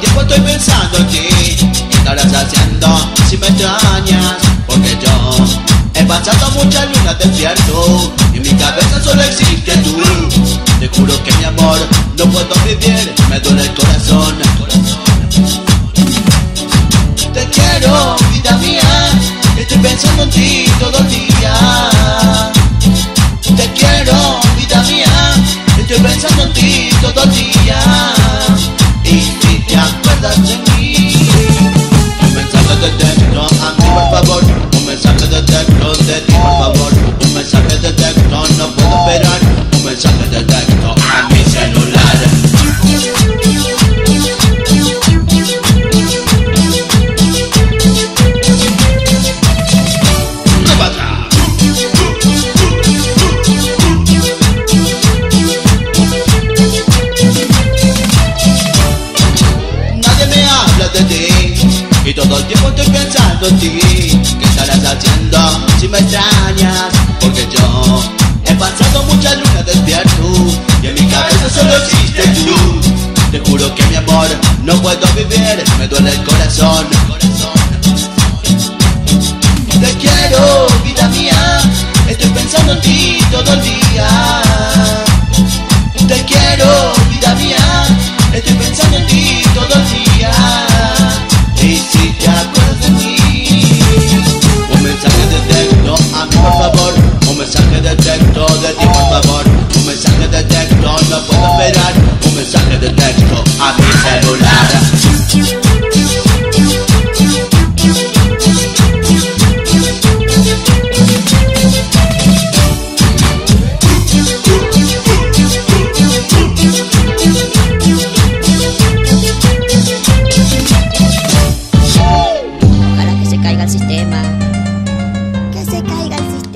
tiempo estoy pensando en ti. ¿Qué estarás haciendo si me extrañas? Porque yo he pasado muchas lunas despierto. Y en mi cabeza solo existe tú. Te juro que mi amor no puedo vivir. Me duele el corazón. Te quiero, vida mía. Estoy pensando en ti todo el mensaje de texto no puedo esperar Un mensaje de texto a mi celular. Nadie me habla de ti Y todo el tiempo estoy pensando en ti me extrañas? Porque yo he pasado muchas lunas despierto Y en mi cabeza solo existe tú Te juro que mi amor no puedo vivir Me duele el corazón de técnico a mi celular. Ojalá que se caiga el sistema. Que se caiga el sistema.